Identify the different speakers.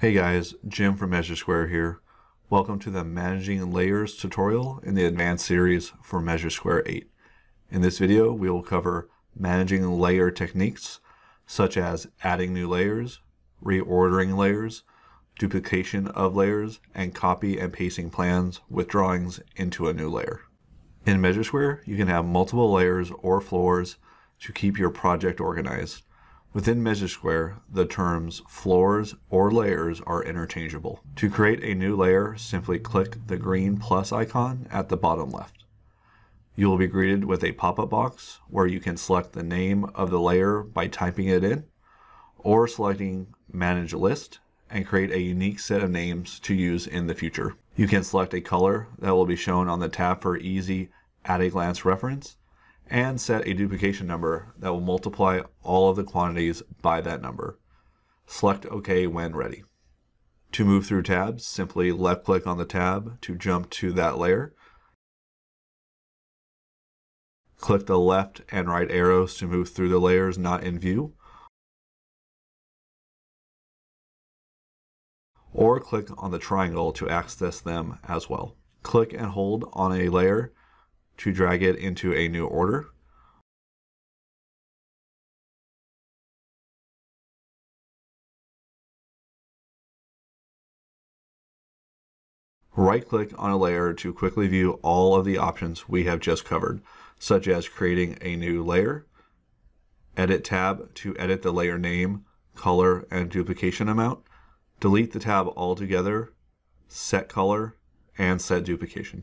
Speaker 1: Hey guys, Jim from Measure Square here. Welcome to the Managing Layers tutorial in the Advanced series for Measure Square 8. In this video, we will cover managing layer techniques such as adding new layers, reordering layers, duplication of layers, and copy and pasting plans with drawings into a new layer. In Measure Square, you can have multiple layers or floors to keep your project organized. Within Measure Square, the terms floors or layers are interchangeable. To create a new layer, simply click the green plus icon at the bottom left. You will be greeted with a pop-up box where you can select the name of the layer by typing it in, or selecting Manage List and create a unique set of names to use in the future. You can select a color that will be shown on the tab for easy at-a-glance reference, and set a duplication number that will multiply all of the quantities by that number. Select OK when ready. To move through tabs, simply left click on the tab to jump to that layer. Click the left and right arrows to move through the layers not in view. Or click on the triangle to access them as well. Click and hold on a layer to drag it into a new order. Right-click on a layer to quickly view all of the options we have just covered, such as creating a new layer, Edit tab to edit the layer name, color, and duplication amount, delete the tab altogether, set color, and set duplication.